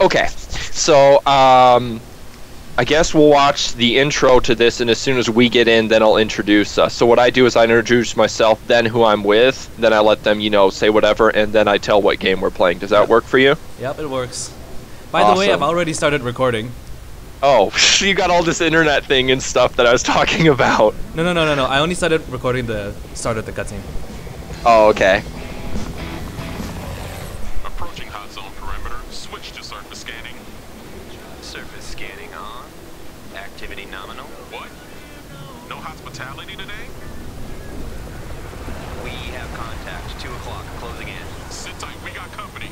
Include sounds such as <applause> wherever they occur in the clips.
Okay, so um, I guess we'll watch the intro to this, and as soon as we get in, then I'll introduce us. So what I do is I introduce myself, then who I'm with, then I let them, you know, say whatever, and then I tell what game we're playing. Does that work for you? Yep, it works. By the way, I've already started recording. Oh, <laughs> you got all this internet thing and stuff that I was <laughs> talking about. No, no, no, no, no. I only started recording the start of the cutscene. Oh, okay. Switch to surface scanning. Surface scanning on. Activity nominal. What? No hospitality today? We have contact. 2 o'clock. Closing in. Sit tight, we got company.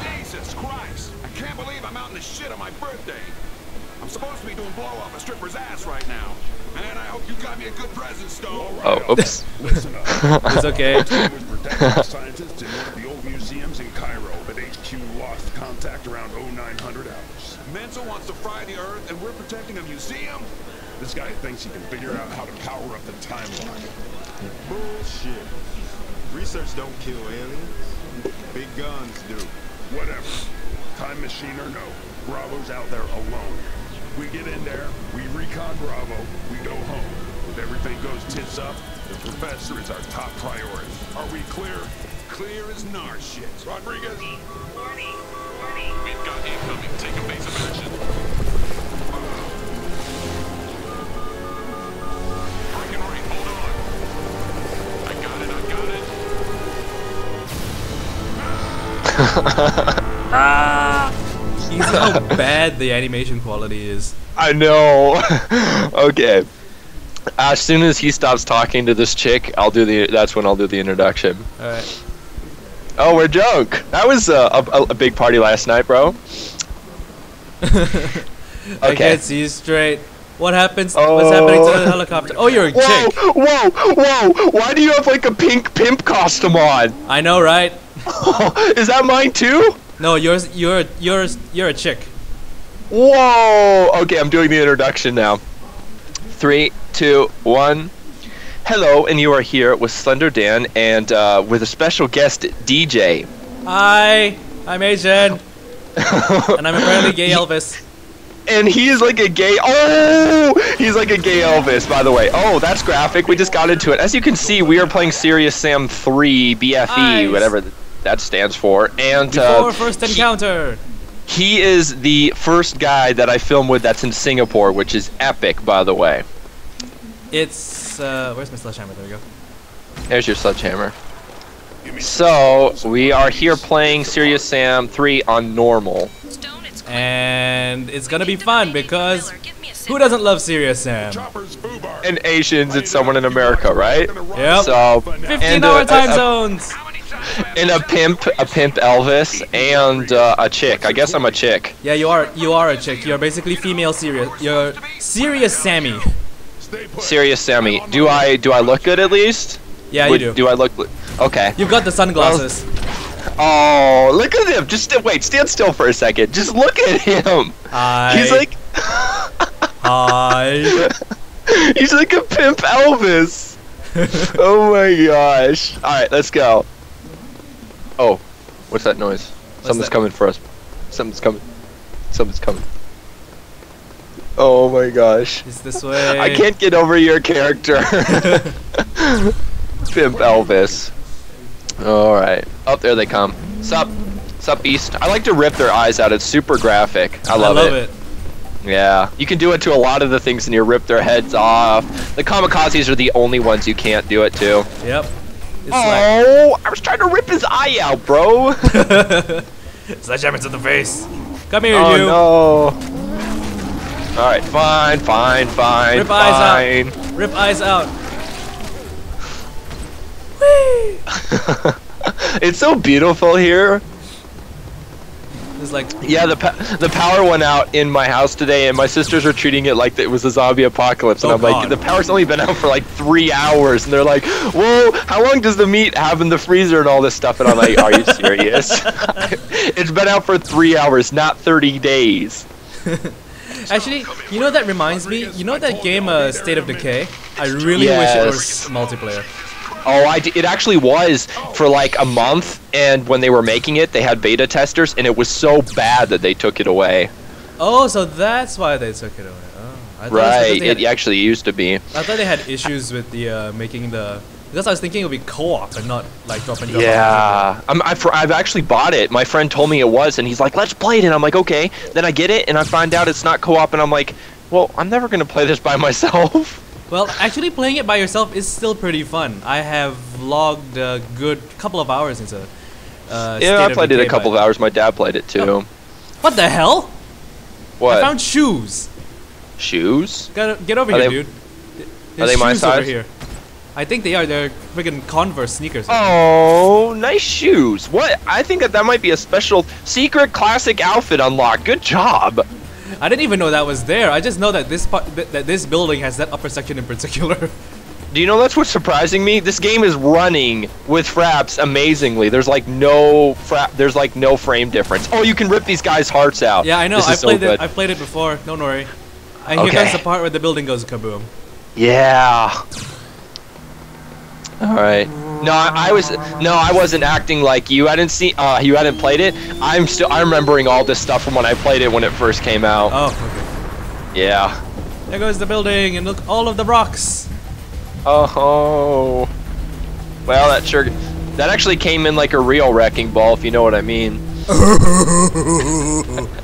Jesus Christ! I can't believe I'm out in the shit on my birthday. I'm supposed to be doing blow off a stripper's ass right now. And I hope you got me a good present, Stone. Oh, oops. Listen <laughs> up. It's okay. <laughs> scientists in one of the old museums in Cairo, but HQ lost contact around 0900 hours. Mental wants to fry the Earth, and we're protecting a museum? This guy thinks he can figure out how to power up the timeline. Bullshit. Research don't kill aliens. Big guns do. Whatever. Time machine or no, Bravo's out there alone. We get in there, we recon Bravo, we go home. If everything goes tits up, the professor is our top priority. Are we clear? Clear as nar shit. Rodriguez? We've got incoming. Take evasive action. Breaking right, hold on. I got it, I got it. <laughs> Ah, you see how <laughs> bad the animation quality is. I know. <laughs> okay. As soon as he stops talking to this chick, I'll do the. That's when I'll do the introduction. Alright. Oh, we're drunk. That was a, a, a big party last night, bro. <laughs> okay. I can't see straight. What happens? Oh. What's happening to the oh. helicopter? Oh, you're a Whoa, chick. whoa, whoa! Why do you have like a pink pimp costume on? I know, right? <laughs> Is that mine too? No, yours, you're, you're, you're a chick. Whoa! Okay, I'm doing the introduction now. Three, two, one. Hello, and you are here with Slender Dan and uh, with a special guest DJ. Hi, I'm Asian, <laughs> and I'm apparently gay Elvis. and he's like a gay. Oh, he's like a gay Elvis, by the way. Oh, that's graphic. We just got into it. As you can see, we are playing Serious Sam 3 BFE, Nice. whatever that stands for. And Before uh, first encounter. He is the first guy that I film with that's in Singapore, which is epic, by the way. It's uh, where's my sledgehammer? There we go. There's your sledgehammer. So we are here playing Serious Sam 3 on normal. And it's gonna be fun because who doesn't love Serious Sam? And Asians, it's someone in America, right? Yep. So 15 and, hour uh, time uh, zones. And a pimp, a pimp Elvis, and uh, a chick. I guess I'm a chick. Yeah, you are. You are a chick. You're basically female serious. You're serious Sammy. Serious Sammy. Do I do I look good at least? Yeah, you Would- do. Do I look? Okay. You've got the sunglasses. Oh, look at him. Just wait. Stand still for a second. Just look at him. Hi. He's like Hi. <laughs> he's like a pimp Elvis. <laughs> oh my gosh. All right, let's go. Oh, what's that noise? Something's that? coming for us. Something's coming. Something's coming. Oh my gosh. It's this way. I can't get over your character. <laughs> Pimp Elvis. Alright. Oh, there they come. Sup? Sup, Beast? I like to rip their eyes out. It's super graphic. I love, it. I love it. Yeah. You can do it to a lot of the things and you rip their heads off. The kamikazes are the only ones you can't do it to. Yep. It's Oh, I was trying to rip his eye out, bro. <laughs> like sledgehammer to the face. Come here, oh you. no. Alright, fine, fine, fine, Rip eyes out. Rip eyes out. <laughs> Whee! it's so beautiful here. It's like Yeah, the pa- the power went out in my house today, and my sisters are treating it like it was a zombie apocalypse. And Oh, I'm like, the power's only been out for like three hours, and they're like, "Whoa, how long does the meat have in the freezer and all this stuff?" And I'm like, "Are you serious? <laughs> it's been out for three hours, not 30 days." <laughs> Actually, you know that reminds me. You know that game, uh, State of Decay. I really wish it was Yes. multiplayer. Oh, I d- it actually was for like a month, and when they were making it, they had beta testers, and it was so bad that they took it away. Oh, so that's why they took it away. Oh, it Right, had- it actually used to be. I thought they had issues with the uh, making the. Because I was thinking it would be co-op and not like drop and drop. Yeah, I'm, I've, I've actually bought it. My friend told me it was, and he's like, "Let's play it." And I'm like, "Okay." Then I get it, and I find out it's not co-op, and I'm like, "Well, I'm never gonna play this by <laughs> myself." Well, actually playing it by yourself is still pretty fun. I have logged a good couple of hours into. Uh, yeah, I played it a couple of hours. My dad played it too. Oh. What the hell? What I found shoes. shoes? Gotta get over Are here, they- dude. There's they my shoes over size? here. I think they are. They're freaking Converse sneakers. Oh, nice shoes. What? I think that that might be a special secret classic outfit unlock. Good job. I didn't even know that was there. I just know that this part, th- that this building has that upper section in particular. <laughs> Do you know that's what's surprising me? This game is running with fraps amazingly. There's like no frap. There's like no frame difference. Oh, you can rip these guys' hearts out. yeah, I know. I is so played it. I played it before. Don't worry. And here Okay. comes the part where the building goes kaboom. Yeah. All right. No, I, I was no, I wasn't acting like you. I didn't see. Uh, you hadn't played it. I'm still. I'm remembering all this stuff from when I played it when it first came out. Oh, okay. Yeah. There goes the building, and look, all of the rocks. Oh. Well, that sure. That actually came in like a real wrecking ball, if you know what I mean. <laughs>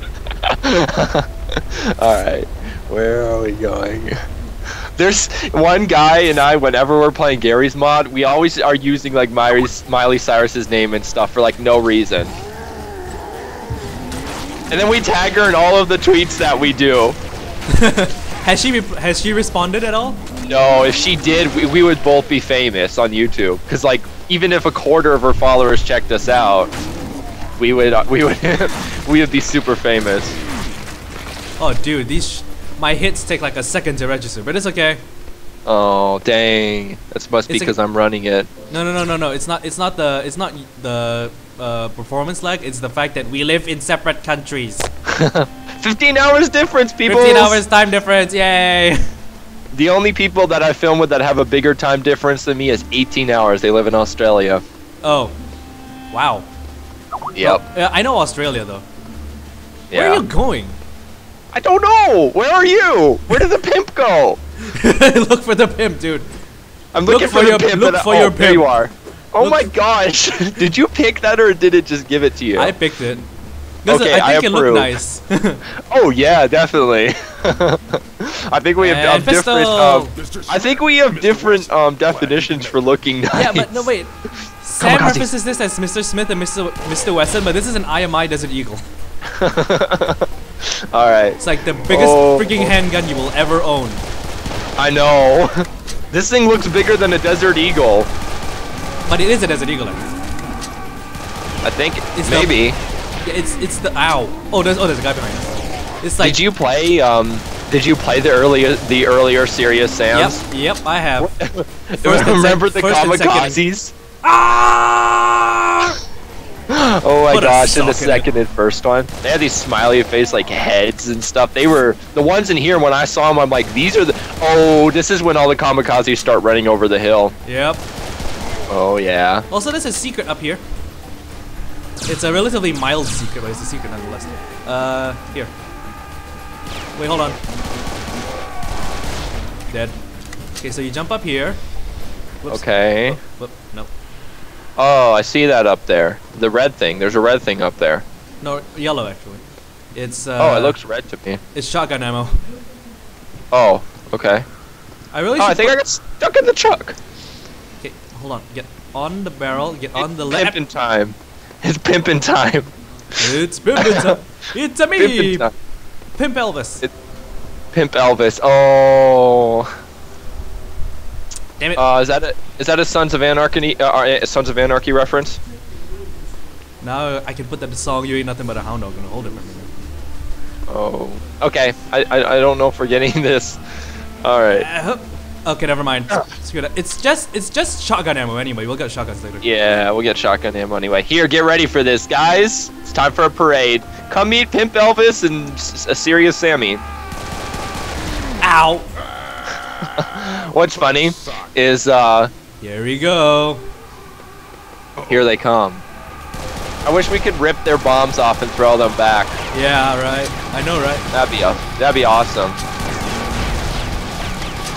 <laughs> All right. Where are we going? There's one guy and I. Whenever we're playing Garry's Mod, we always are using like Miley, Miley Cyrus's name and stuff for like no reason. And then we tag her in all of the tweets that we do. <laughs> Has she has she responded at all? No, if she did, we, we would both be famous on YouTube. Cause like, even if a quarter of her followers checked us out, we would we would <laughs> we would be super famous. Oh, dude, these my hits take like a second to register, but it's okay. Oh dang, that must be because I'm running it. No, no, no, no, no. It's not. It's not the. It's not the uh, performance lag. It's the fact that we live in separate countries. <laughs> 15 hours difference, people. 15 hours time difference. Yay! The only people that I film with that have a bigger time difference than me is 18 hours. They live in Australia. Oh, wow. Yep. Uh, I know Australia though. yeah. Where are you going? I don't know. Where are you? Where did the pimp go? <laughs> Look for the pimp, dude. I'm Look looking for for, the your- pimp. look and I- for oh, your There you are. Oh Look- my gosh! <laughs> did you pick that or did it just give it to you? I picked it. 'Cause Okay, I I think it looked approve. nice. <laughs> Oh yeah, definitely. I think we have And um, different. pistol. Um, Mr. I think we have different um, definitions for looking nice. yeah, but no wait. Sam Kamikaze. references this as Mr. Smith and Mr. Mr. Wesson, but this is an IMI Desert Eagle. All right. It's like the biggest Oh. freaking handgun you will ever own. I know. <laughs> this thing looks bigger than a Desert Eagle. But it is a Desert Eagle. I think It's the- maybe. Yeah, it's it's the ow. Oh, there's oh there's a guy behind us. It's like did you play? Um, did you play the earlier the earlier Serious Yep, Sam's? yep, I have. <laughs> First Remember the first kamikazes? Ah! Oh my Put a gosh, in the sock in it. second and first one. They had these smiley face like heads and stuff. They were the ones in here when I saw them I'm like these are the Oh, this is when all the kamikazes start running over the hill. Yep. Oh yeah. Also, there's a secret up here. It's a relatively mild secret, but it's a secret nonetheless. Uh, here. Wait, hold on. Dead. Okay, so you jump up here. Whoops. Okay. Whoop, nope. Oh, I see that up there. The red thing. There's a red thing up there. No, yellow actually. It's uh. oh, it looks red to me. It's shotgun ammo. Oh, okay. I really Oh. I think I got stuck in the truck. Okay, hold on. Get on the barrel. Get on the It's left. pimpin' time. It's pimpin' time. It's pimpin' time. It's a <laughs> me, Pimpin' time. Pimp Elvis. It- Pimp Elvis. Oh. Damn it. Uh, is that a is that a Sons of Anarchy uh, uh, Sons of Anarchy reference? now I can put that song "You Ain't Nothing But a Hound Dog" and hold it for me. Oh. Okay. I, I I don't know if we're getting <laughs> this. All right. Uh, Okay, never mind. Screw that. It's just it's just shotgun ammo anyway. We'll get shotguns later. Yeah, we'll get shotgun ammo anyway. Here, get ready for this, guys. It's time for a parade. Come meet Pimp Elvis and S- a Serious Sammy. Ow! <laughs> What's funny is uh, Here we go. Here they come. I wish we could rip their bombs off and throw them back. Yeah, right. I know, right? That'd be that'd be awesome.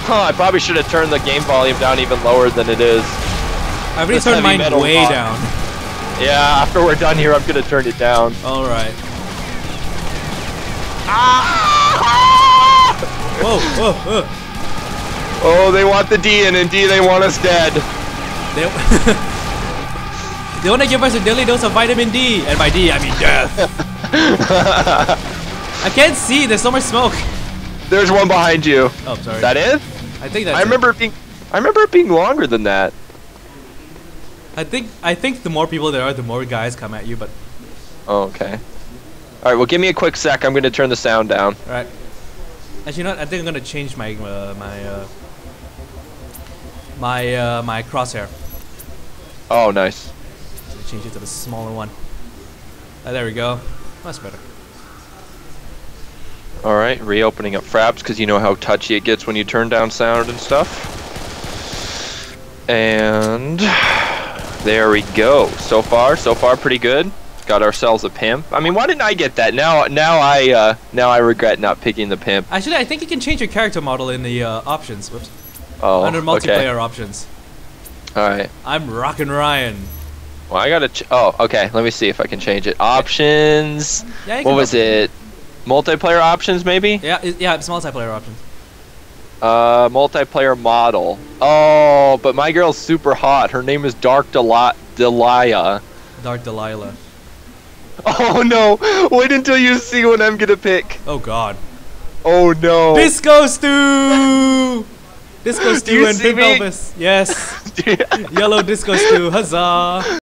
Huh, I probably should have turned the game volume down even lower than it is. I've already turned mine way down. Yeah, after we're done here, I'm gonna turn it down. All right. Ah! Whoa, whoa, whoa. Oh, they want the d&d, they want us dead. They, <laughs> they want to give us a daily dose of vitamin D, and by D I mean death. <laughs> I can't see. There's so much smoke. There's one behind you. Oh, sorry. Is that it? I think that's. I remember it being. I remember it being longer than that. I think. I think the more people there are, the more guys come at you. But Oh, okay. All right. Well, give me a quick sec. I'm gonna turn the sound down. all right. Actually, you know what? I think I'm gonna change my uh, my uh, my uh, my crosshair. Oh, nice. Change it to the smaller one. Ah, there we go. That's better. All right. Reopening up Fraps because you know how touchy it gets when you turn down sound and stuff. And <sighs> there we go. So far, so far, pretty good. Got ourselves a pimp. I mean, why didn't I get that? Now, now I, uh, now I regret not picking the pimp. Actually, I think you can change your character model in the uh, options. Whoops. Oh, Under multiplayer okay. options. All right. I'm rockin' Ryan. Well, I gotta. Ch- oh, okay. Let me see if I can change it. Options. Yeah, What was it? Multiplayer options, maybe? Yeah, it, yeah, it's multiplayer options. Uh, multiplayer model. Oh, but my girl's super hot. Her name is Dark Deli- Delia. Dark Delilah. Oh <laughs> no! Wait until you see what I'm gonna pick. Oh God. Oh no! Disco stew. Disco <laughs> stew and me? Elvis. Yes. <laughs> Yellow disco stew. Huzzah.